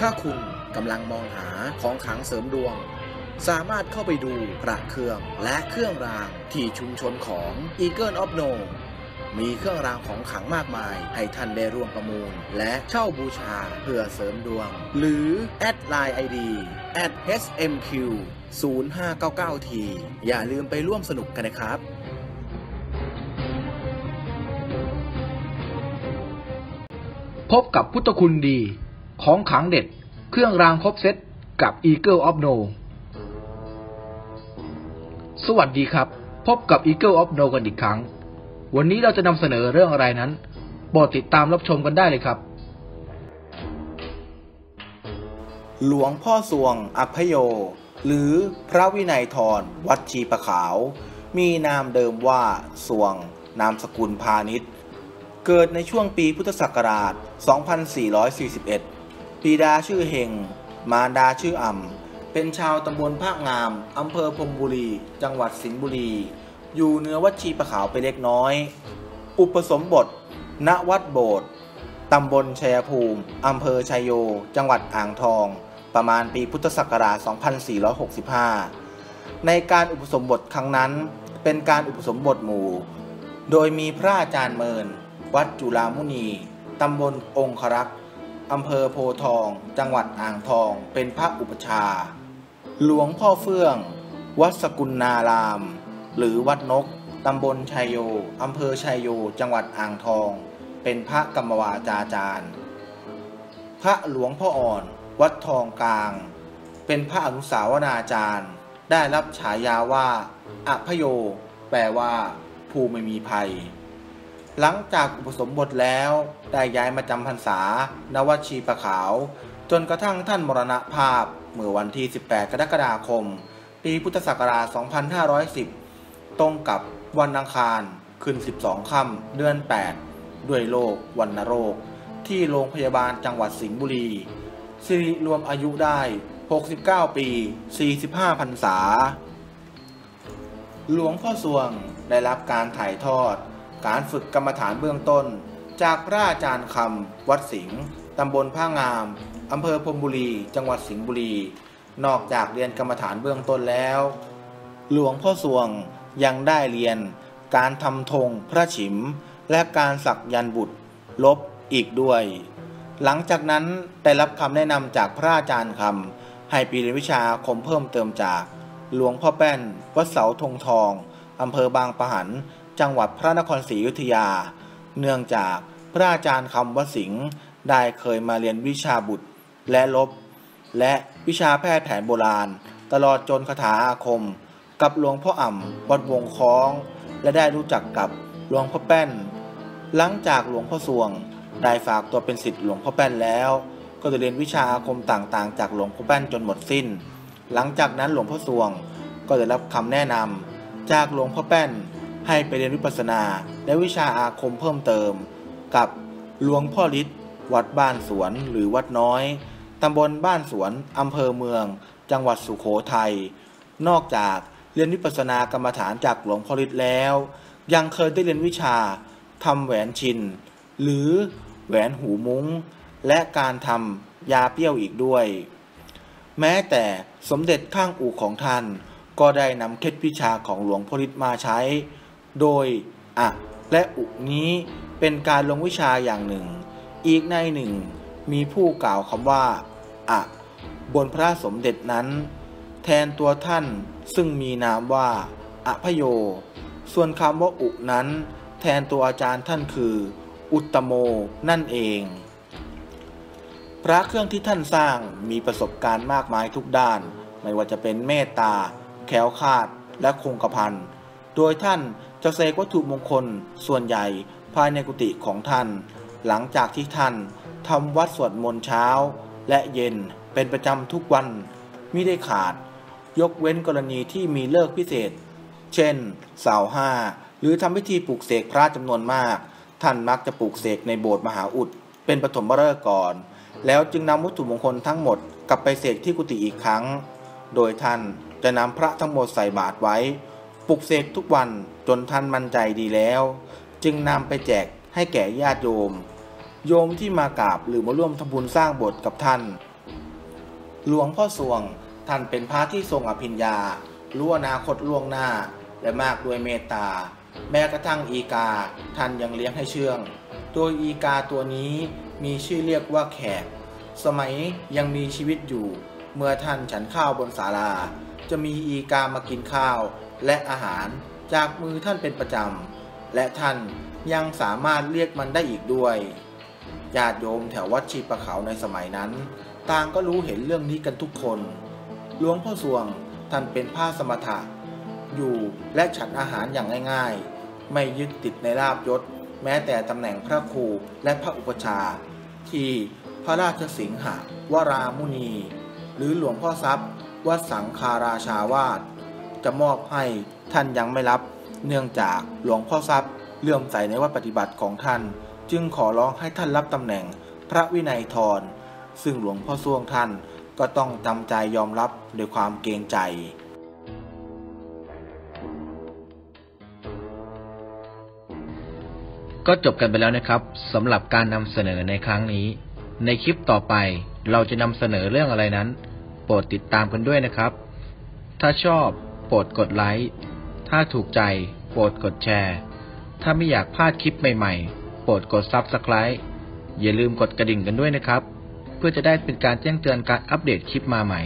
ถ้าคุณกำลังมองหาของขังเสริมดวง สามารถเข้าไปดูพระเครื่องและเครื่องรางที่ชุมชนของ Eagle of No มีเครื่องรางของขังมากมาย ให้ท่านได้ร่วมประมูล และเช่าบูชาเพื่อเสริมดวง หรือแอดไลน์ ID at smq 0599t อย่าลืมไปร่วมสนุกกันนะครับพบกับพุทธคุณดี ของขังเด็ด เครื่องรางครบเซตกับ Eagle of No สวัสดีครับ พบกับ Eagle of No กันอีกครั้ง วันนี้เราจะนำเสนอเรื่องอะไรนั้นโปรดติดตามรับชมกันได้เลยครับ หลวงพ่อสวงอัพโย หรือพระวินัยทรวัดชีประขาว มีนามเดิมว่าสวง นามสกุลพาณิชย์เกิดในช่วงปีพุทธศักราช 2441 ปีดาชื่อเฮง มารดาชื่ออ่ำ เป็นชาวตำบลภาคงาม อำเภอพรมบุรี จังหวัดสิงห์บุรี อยู่เนื้อวัดชีประขาวไปเล็กน้อย อุปสมบท ณ วัดโบสถ์ตำบลชัยภูมิ อำเภอชัยโย จังหวัดอ่างทอง ประมาณปีพุทธศักราช 2465 ในการอุปสมบทครั้งนั้น เป็นการอุปสมบทหมู่ โดยมีพระอาจารย์เมิน วัดจุฬามุนี ตำบลองครักษ์ อำเภอโพทอง จังหวัดอ่างทอง เป็นพระอุปชา หลวงพ่อเฟื่อง วัดสกุลนาราม หรือวัดนก ตำบลชัยโย อำเภอชัยโย จังหวัดอ่างทอง เป็นพระกรรมวาจาจารย์ พระหลวงพ่ออ่อน วัดทองกลาง เป็นพระอนุสาวนาจารย์ ได้รับฉายาว่าอภโย แปลว่า ภูไม่มีภัย หลังจากอุปสมบทแล้วได้ย้ายมาจำพรรษาณวัดชีประขาว จนกระทั่งท่านมรณภาพเมื่อวันที่ 18 กรกฎาคม ปีพุทธศักราช 2510 ตรงกับวันอังคารขึ้น 12 ค่ำเดือน 8 ด้วยโรควัณโรค ที่โรงพยาบาลจังหวัดสิงห์บุรีสิริรวมอายุได้ 69 ปี 45 พรรษา หลวงพ่อสวงได้รับการถ่ายทอด การฝึกกรรมฐานเบื้องต้น จากพระอาจารย์คำวัดสิงห์ตำบลผ้างาม อำเภอพรมบุรี จังหวัดสิงห์บุรี นอกจากเรียนกรรมฐานเบื้องต้นแล้ว หลวงพ่อสวงยังได้เรียน การทำธงพระฉิม และการสักยันต์บุตร ลบอีกด้วย หลังจากนั้นได้รับคำแนะนำจากพระอาจารย์คำให้ไปเรียนวิชาอาคมเพิ่มเติมจาก หลวงพ่อแป้นวัดเสาธงทองอำเภอบางปะหัน จังหวัดพระนครศรีอยุธยา เนื่องจากพระอาจารย์คำวสิงห์ได้เคยมาเรียนวิชาบุตรและลบ และวิชาแพทย์แผนโบราณ ตลอดจนคาถาอาคม กับหลวงพ่ออ่ำวัดวงคล้อง และได้รู้จักกับหลวงพ่อแป้น หลังจากหลวงพ่อสวง ได้ฝากตัวเป็นศิษย์หลวงพ่อแป้นแล้ว ก็จะเรียนวิชาอาคมต่างๆ จากหลวงพ่อแป้นจนหมดสิ้น หลังจากนั้นหลวงพ่อสวงก็ได้รับคำแนะนำจากหลวงพ่อแป้น ให้ไปเรียนวิปัสสนาและวิชาอาคมเพิ่มเติม กับหลวงพ่อฤทธิ์วัดบ้านสวนหรือวัดน้อยตำบลบ้านสวนอำเภอเมือง จังหวัดสุโขทัยนอกจากเรียนวิปัสสนากรรมฐานจากหลวงพ่อฤทธิ์แล้ว ยังเคยได้เรียนวิชาทำแหวนชิน หรือแหวนหูมุง้ง และการทำยาเปรี้ยวอีกด้วย แม้แต่สมเด็จข้างอู่ของท่าน ก็ได้นำเคล็ดวิชาของหลวงพ่อฤทธิ์มาใช้ โดยอะและอุนี้เป็นการลงวิชาอย่างหนึ่ง อีกในหนึ่ง มีผู้กล่าวคำว่าอะบนพระสมเด็จนั้น แทนตัวท่านซึ่งมีนามว่าอะพโย ส่วนคำว่าอุนั้น แทนตัวอาจารย์ท่านคือ อุตตโมนั่นเอง พระเครื่องที่ท่านสร้างมีประสบการณ์มากมายทุกด้าน ไม่ว่าจะเป็นเมตตา แขวคาดและคงกระพันโดยท่าน จะเสกวัตถุมงคลส่วนใหญ่ภายในกุฏิของท่าน หลังจากที่ท่านทำวัดสวดมนต์เช้า และเย็นเป็นประจำทุกวันมิได้ขาด ยกเว้นกรณีที่มีเลิกพิเศษ เช่น เสาห้า หรือทำพิธีปลูกเสกพระจำนวนมาก ท่านมักจะปลูกเสกในโบสถ์มหาอุดเป็นปฐมฤกษ์ก่อน แล้วจึงนำวัตถุมงคลทั้งหมดกลับไปเสกที่กุฏิอีกครั้ง โดยท่านจะนำพระทั้งหมดใส่บาตรไว้ ปลุกเสกทุกวันจนท่านมั่นใจดีแล้ว จึงนำไปแจกให้แก่ญาติโยม โยมที่มากราบหรือมาร่วมทำบุญสร้างโบสถ์กับท่าน หลวงพ่อสวงท่านเป็นพระที่ทรงอภิญญารู้อนาคตล่วงหน้า และมากด้วยเมตตา แม้กระทั่งอีกาท่านยังเลี้ยงให้เชื่องโดยอีกาตัวนี้มีชื่อเรียกว่าแขก สมัยยังมีชีวิตอยู่ เมื่อท่านฉันข้าวบนศาลา จะมีอีกามากินข้าว และอาหารจากมือท่านเป็นประจำ และท่านยังสามารถเรียกมันได้อีกด้วยญาติโยมแถววัดชีประเขาในสมัยนั้น ต่างก็รู้เห็นเรื่องนี้กันทุกคน หลวงพ่อสวงท่านเป็นผ้าสมถะ อยู่และฉันอาหารอย่างง่ายๆ ไม่ยึดติดในลาบยศ แม้แต่ตำแหน่งพระครูและพระอุปชา ที่พระราชสิงหวรามุนี หรือหลวงพ่อทรัพย์วัดสังคาราชาวาส จะมอบให้ท่านยังไม่รับ เนื่องจากหลวงพ่อทรัพย์เลื่อมใสในวัดปฏิบัติของท่าน จึงขอร้องให้ท่านรับตำแหน่งพระวินัยทรซึ่งหลวงพ่อส่วงท่านก็ต้องจำใจยอมรับด้วยความเกรงใจก็จบกันไปแล้วนะครับสำหรับการนำเสนอในครั้งนี้ ในคลิปต่อไปเราจะนำเสนอเรื่องอะไรนั้น โปรดติดตามกันด้วยนะครับ ถ้าชอบ โปรดกดไลค์ ถ้าถูกใจ โปรดกดแชร์ ถ้าไม่อยากพลาดคลิปใหม่ๆ โปรดกด Subscribe อย่าลืมกดกระดิ่งกันด้วยนะครับ เพื่อจะได้เป็นการแจ้งเตือนการอัปเดตคลิปมาใหม่